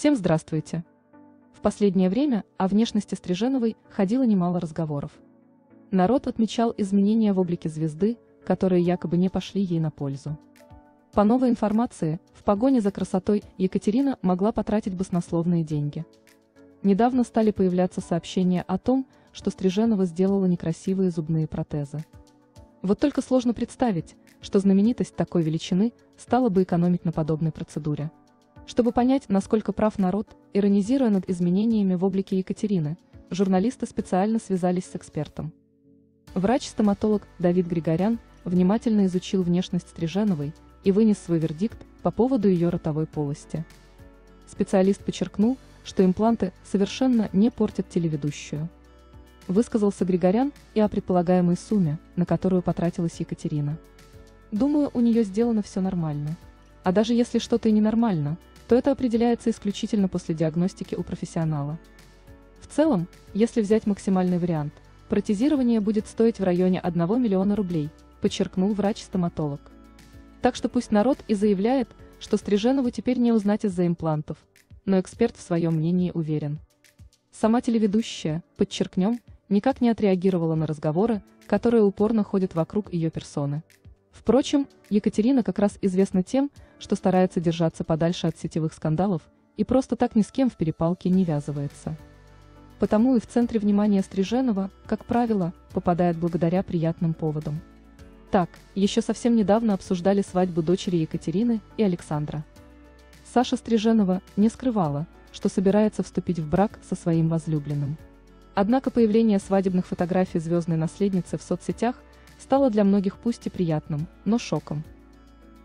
Всем здравствуйте! В последнее время о внешности Стриженовой ходило немало разговоров. Народ отмечал изменения в облике звезды, которые якобы не пошли ей на пользу. По новой информации, в погоне за красотой Екатерина могла потратить баснословные деньги. Недавно стали появляться сообщения о том, что Стриженова сделала некрасивые зубные протезы. Вот только сложно представить, что знаменитость такой величины стала бы экономить на подобной процедуре. Чтобы понять, насколько прав народ, иронизируя над изменениями в облике Екатерины, журналисты специально связались с экспертом. Врач-стоматолог Давид Григорян внимательно изучил внешность Стриженовой и вынес свой вердикт по поводу ее ротовой полости. Специалист подчеркнул, что импланты совершенно не портят телеведущую. Высказался Григорян и о предполагаемой сумме, на которую потратилась Екатерина. Думаю, у нее сделано все нормально. А даже если что-то и ненормально, то это определяется исключительно после диагностики у профессионала. В целом, если взять максимальный вариант, протезирование будет стоить в районе 1 миллиона рублей, подчеркнул врач-стоматолог. Так что пусть народ и заявляет, что Стриженову теперь не узнать из-за имплантов, но эксперт в своем мнении уверен. Сама телеведущая, подчеркнем, никак не отреагировала на разговоры, которые упорно ходят вокруг ее персоны. Впрочем, Екатерина как раз известна тем, что старается держаться подальше от сетевых скандалов и просто так ни с кем в перепалке не ввязывается. Потому и в центре внимания Стриженова, как правило, попадает благодаря приятным поводам. Так, еще совсем недавно обсуждали свадьбу дочери Екатерины и Александра. Саша Стриженова не скрывала, что собирается вступить в брак со своим возлюбленным. Однако появление свадебных фотографий звездной наследницы в соцсетях стало для многих пусть и приятным, но шоком.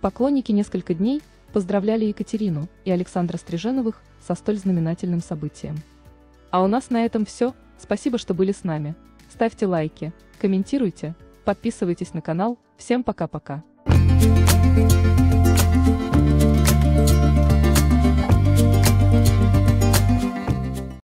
Поклонники несколько дней поздравляли Екатерину и Александра Стриженовых со столь знаменательным событием. А у нас на этом все, спасибо, что были с нами. Ставьте лайки, комментируйте, подписывайтесь на канал, всем пока-пока.